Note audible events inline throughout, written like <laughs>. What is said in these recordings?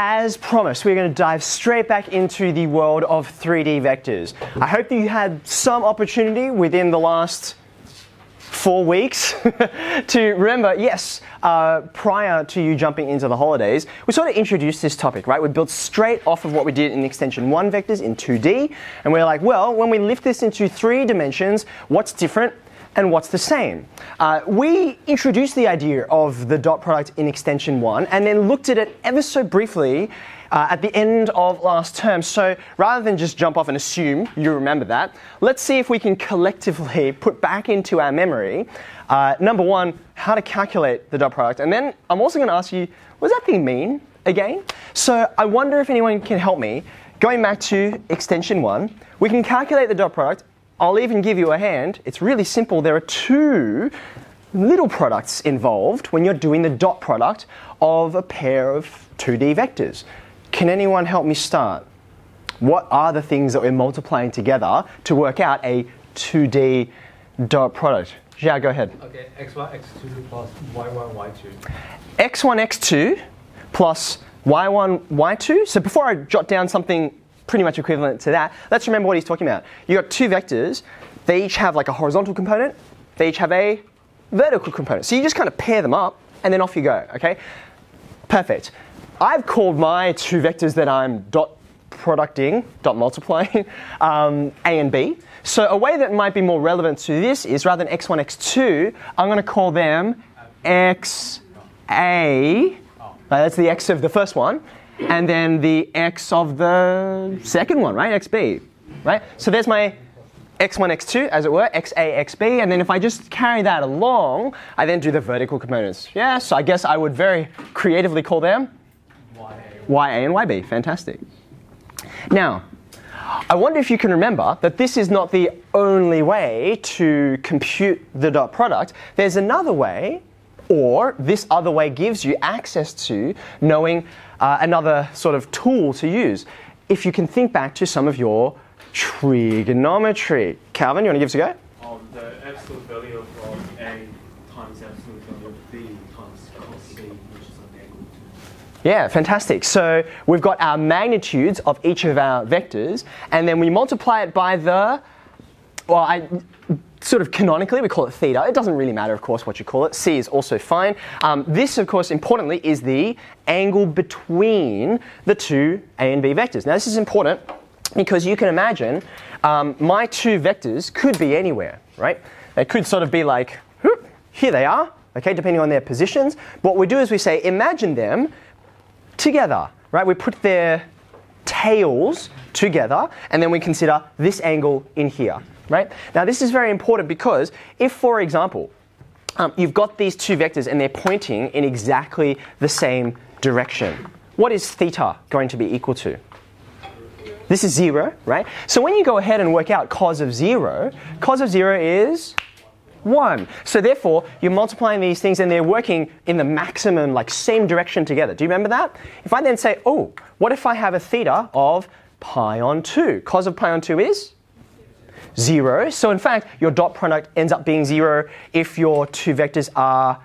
As promised, we're going to dive straight back into the world of 3D vectors. I hope that you had some opportunity within the last four weeks <laughs> to remember, yes, uh, prior to you jumping into the holidays, we sort of introduced this topic, right? We built straight off of what we did in extension 1 vectors in 2D, and we're like, well, when we lift this into three dimensions, what's different? And what's the same. Uh, we introduced the idea of the dot product in extension 1 and then looked at it ever so briefly uh, at the end of last term. So rather than just jump off and assume you remember that, let's see if we can collectively put back into our memory, uh, number one, how to calculate the dot product. And then I'm also going to ask you, what does that thing mean again? So I wonder if anyone can help me. Going back to extension 1, we can calculate the dot product I'll even give you a hand. It's really simple. There are two little products involved when you're doing the dot product of a pair of 2D vectors. Can anyone help me start? What are the things that we're multiplying together to work out a 2D dot product? Yeah, go ahead. Okay, x1, x2 plus y1, y2. x1, x2 plus y1, y2. So before I jot down something pretty much equivalent to that. Let's remember what he's talking about. You've got two vectors. They each have like a horizontal component. They each have a vertical component. So you just kind of pair them up and then off you go, okay? Perfect. I've called my two vectors that I'm dot producting, dot multiplying, <laughs> um, A and B. So a way that might be more relevant to this is rather than x1, x2, I'm going to call them xa, that's the x of the first one, and then the x of the second one, right? xb, right? So there's my x1, x2, as it were, xa, xb, and then if I just carry that along, I then do the vertical components. Yeah, so I guess I would very creatively call them ya, and yb. Fantastic. Now, I wonder if you can remember that this is not the only way to compute the dot product. There's another way, or this other way gives you access to knowing uh, another sort of tool to use. If you can think back to some of your trigonometry. Calvin, you want to give us a go? Um, the absolute value of A times absolute value of B times cos C, which is an angle. Yeah, fantastic. So we've got our magnitudes of each of our vectors, and then we multiply it by the, well, I, sort of canonically, we call it theta. It doesn't really matter, of course, what you call it. C is also fine. Um, this, of course, importantly, is the angle between the two A and B vectors. Now, this is important because you can imagine um, my two vectors could be anywhere, right? They could sort of be like, whoop, here they are, okay, depending on their positions. What we do is we say, imagine them together, right? We put their tails together, and then we consider this angle in here right? Now this is very important because if, for example, um, you've got these two vectors and they're pointing in exactly the same direction, what is theta going to be equal to? This is zero, right? So when you go ahead and work out cos of zero, cos of zero is 1. So therefore, you're multiplying these things and they're working in the maximum, like same direction together. Do you remember that? If I then say, oh, what if I have a theta of pi on 2? Cos of pi on 2 is 0. So in fact, your dot product ends up being 0 if your two vectors are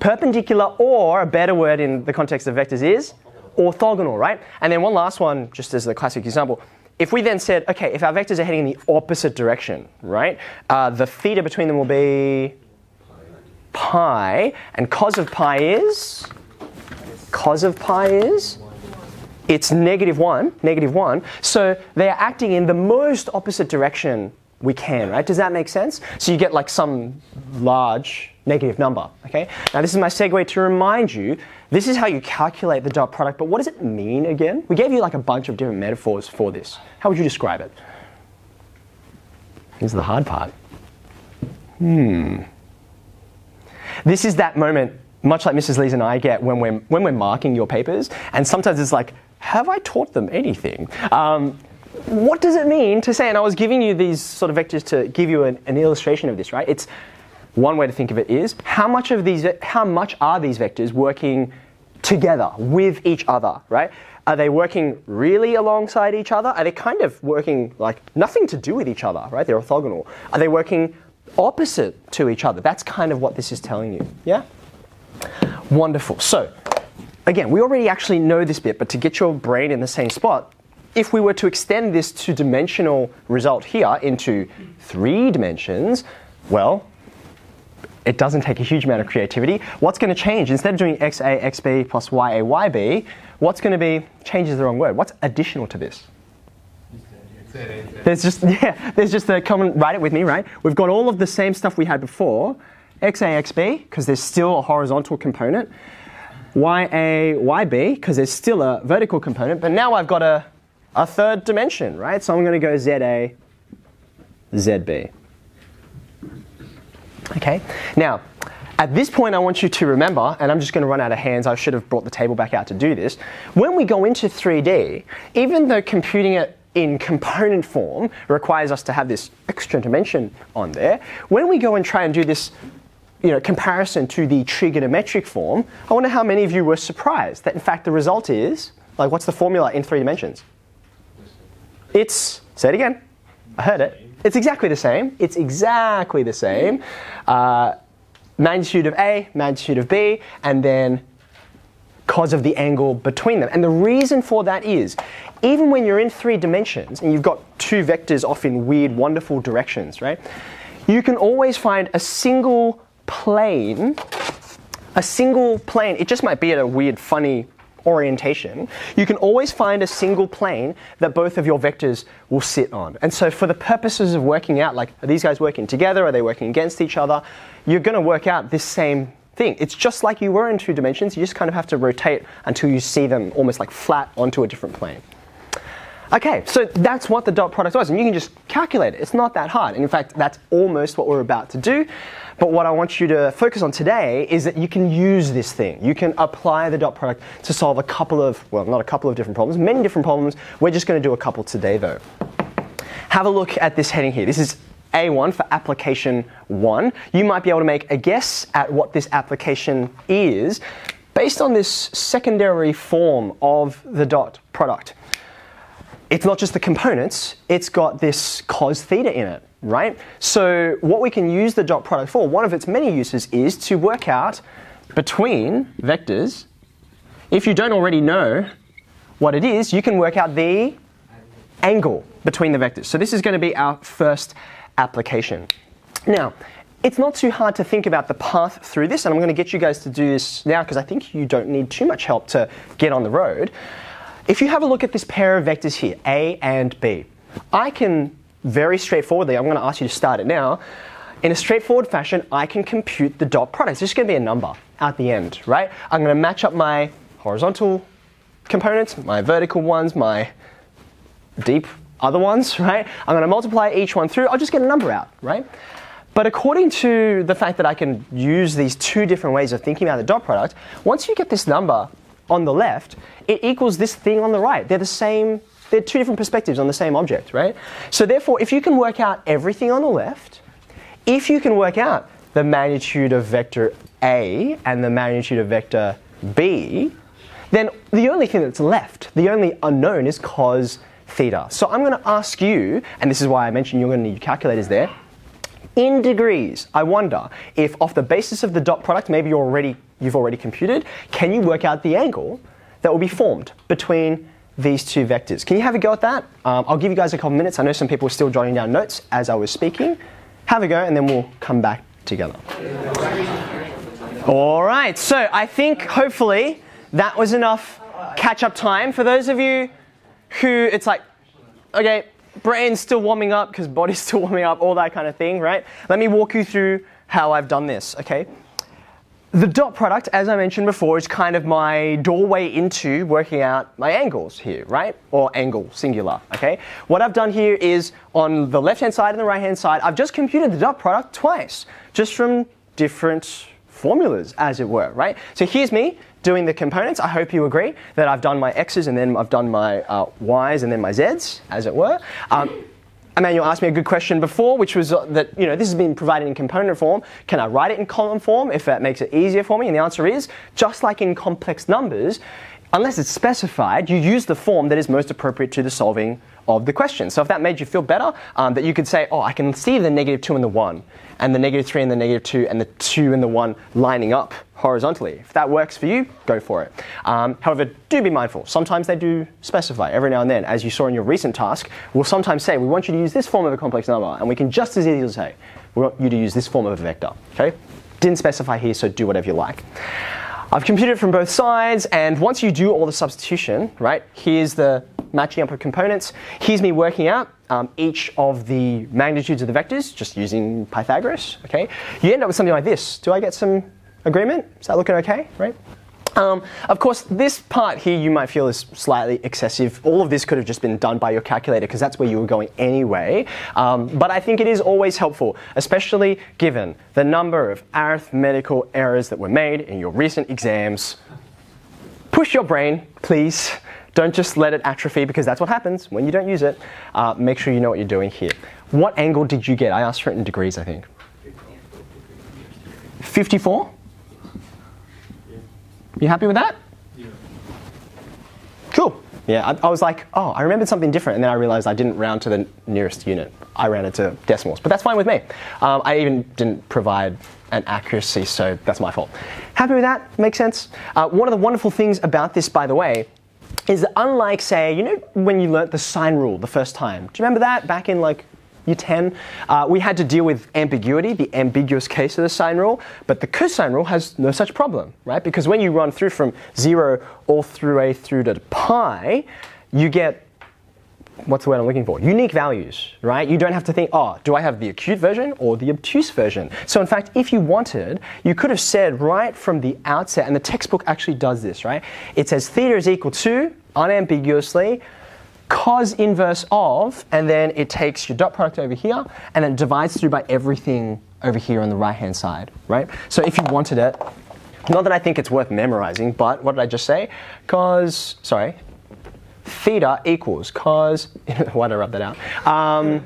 perpendicular or a better word in the context of vectors is orthogonal, right? And then one last one, just as the classic example. If we then said, okay, if our vectors are heading in the opposite direction, right, uh, the theta between them will be pi, and cos of pi is, cos of pi is it's negative 1, negative 1. So they are acting in the most opposite direction we can, right? Does that make sense? So you get like some large negative number, okay? Now this is my segue to remind you, this is how you calculate the dot product, but what does it mean again? We gave you like a bunch of different metaphors for this. How would you describe it? Here's the hard part. Hmm. This is that moment, much like Mrs. Lees and I get when we're, when we're marking your papers, and sometimes it's like, have I taught them anything? Um, what does it mean to say, and I was giving you these sort of vectors to give you an, an, illustration of this, right? It's one way to think of it is how much of these, how much are these vectors working together with each other, right? Are they working really alongside each other? Are they kind of working like nothing to do with each other, right? They're orthogonal. Are they working opposite to each other? That's kind of what this is telling you, yeah? Wonderful. So, again, we already actually know this bit, but to get your brain in the same spot, if we were to extend this two dimensional result here into three dimensions, well, it doesn't take a huge amount of creativity. What's going to change? Instead of doing xa, xb plus ya, yb, what's going to be, change is the wrong word, what's additional to this? There's just, <laughs> yeah, there's just a common, write it with me, right? We've got all of the same stuff we had before, xa, xb, because there's still a horizontal component, ya, yb, because there's still a vertical component, but now I've got a, a third dimension, right? So I'm going to go za, zb. Okay, now at this point, I want you to remember, and I'm just going to run out of hands, I should have brought the table back out to do this. When we go into 3D, even though computing it in component form requires us to have this extra dimension on there, when we go and try and do this you know, comparison to the trigonometric form, I wonder how many of you were surprised that in fact the result is, like what's the formula in three dimensions? It's, say it again, I heard it. It's exactly the same. It's exactly the same. Uh, magnitude of A, magnitude of B, and then cos of the angle between them. And the reason for that is, even when you're in three dimensions and you've got two vectors off in weird, wonderful directions, right? You can always find a single plane, a single plane. It just might be at a weird, funny orientation, you can always find a single plane that both of your vectors will sit on. And so for the purposes of working out, like, are these guys working together? Are they working against each other? You're going to work out this same thing. It's just like you were in two dimensions. You just kind of have to rotate until you see them almost like flat onto a different plane. Okay, so that's what the dot product was, and you can just calculate it. It's not that hard. And in fact, that's almost what we're about to do. But what I want you to focus on today is that you can use this thing. You can apply the dot product to solve a couple of, well, not a couple of different problems, many different problems. We're just going to do a couple today, though. Have a look at this heading here. This is A1 for application 1. You might be able to make a guess at what this application is based on this secondary form of the dot product it's not just the components, it's got this cos theta in it, right? So what we can use the dot product for, one of its many uses is to work out between vectors. If you don't already know what it is, you can work out the angle between the vectors. So this is going to be our first application. Now, it's not too hard to think about the path through this, and I'm going to get you guys to do this now because I think you don't need too much help to get on the road. If you have a look at this pair of vectors here, A and B, I can very straightforwardly, I'm going to ask you to start it now. In a straightforward fashion, I can compute the dot product. It's just going to be a number at the end, right? I'm going to match up my horizontal components, my vertical ones, my deep other ones, <laughs> right? I'm going to multiply each one through. I'll just get a number out, right? But according to the fact that I can use these two different ways of thinking about the dot product, once you get this number on the left, it equals this thing on the right. They're the same, they're two different perspectives on the same object, right? So therefore, if you can work out everything on the left, if you can work out the magnitude of vector A and the magnitude of vector B, then the only thing that's left, the only unknown is cos theta. So I'm going to ask you, and this is why I mentioned you're going to need calculators there, in degrees, I wonder if off the basis of the dot product, maybe you're already, you've already computed, can you work out the angle that will be formed between these two vectors? Can you have a go at that? Um, I'll give you guys a couple minutes. I know some people are still jotting down notes as I was speaking. Have a go and then we'll come back together. All right, so I think hopefully that was enough catch up time for those of you who it's like, okay, brain's still warming up because body's <laughs> still warming up, all that kind of thing, right? Let me walk you through how I've done this, okay? The dot product, as I mentioned before, is kind of my doorway into working out my angles here, right? Or angle, singular, okay? What I've done here is on the left-hand side and the right-hand side, I've just computed the dot product twice, just from different formulas, as it were, right? So here's me doing the components. I hope you agree that I've done my x's and then I've done my uh, y's and then my z's, as it were. Um, Emmanuel asked me a good question before, which was uh, that you know this has been provided in component form. Can I write it in column form if that makes it easier for me? And the answer is just like in complex numbers. Unless it's specified, you use the form that is most appropriate to the solving of the question. So if that made you feel better, um, that you could say, oh, I can see the negative 2 and the 1, and the negative 3 and the negative 2, and the 2 and the 1 lining up horizontally. If that works for you, go for it. Um, however, do be mindful. Sometimes they do specify every now and then, as you saw in your recent task, we'll sometimes say, we want you to use this form of a complex number, and we can just as easily say, we want you to use this form of a vector. Okay? Didn't specify here, so do whatever you like. I've computed it from both sides, and once you do all the substitution, right, here's the matching up of components. Here's me working out um, each of the magnitudes of the vectors, just using Pythagoras, okay? You end up with something like this. Do I get some agreement? Is that looking okay, right? Um, of course, this part here you might feel is slightly excessive. All of this could have just been done by your calculator because that's where you were going anyway. Um, but I think it is always helpful, especially given the number of arithmetical errors that were made in your recent exams. Push your brain, please. Don't just let it atrophy because that's what happens when you don't use it. Uh, make sure you know what you're doing here. What angle did you get? I asked for it in degrees, I think. 54? You happy with that? Yeah. Cool. Yeah, I, I, was like, oh, I remembered something different, and then I realized I didn't round to the nearest unit. I rounded to decimals, but that's fine with me. Um, I even didn't provide an accuracy, so that's my fault. Happy with that? Makes sense? Uh, one of the wonderful things about this, by the way, is that unlike, say, you know, when you learnt the sine rule the first time, do you remember that back in like year 10, uh, we had to deal with ambiguity, the ambiguous case of the sine rule, but the cosine rule has no such problem, right? Because when you run through from 0 all through a through to pi, you get what's the word I'm looking for? Unique values, right? You don't have to think, oh, do I have the acute version or the obtuse version? So, in fact, if you wanted, you could have said right from the outset, and the textbook actually does this, right? It says theta is equal to, unambiguously, cos inverse of, and then it takes your dot product over here and then divides through by everything over here on the right hand side, right? So if you wanted it, not that I think it's worth memorizing, but what did I just say? Cos, sorry, theta equals cos, <laughs> why did I rub that out? Um,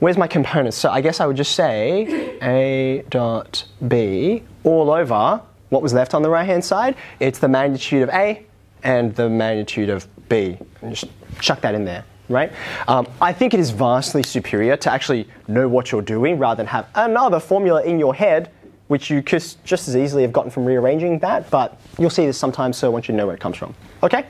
where's my components? So I guess I would just say a dot b all over what was left on the right hand side. It's the magnitude of a and the magnitude of b. And just chuck that in there, right? Um, I think it is vastly superior to actually know what you're doing rather than have another formula in your head, which you could just as easily have gotten from rearranging that, but you'll see this sometimes, so I want you to know where it comes from. Okay?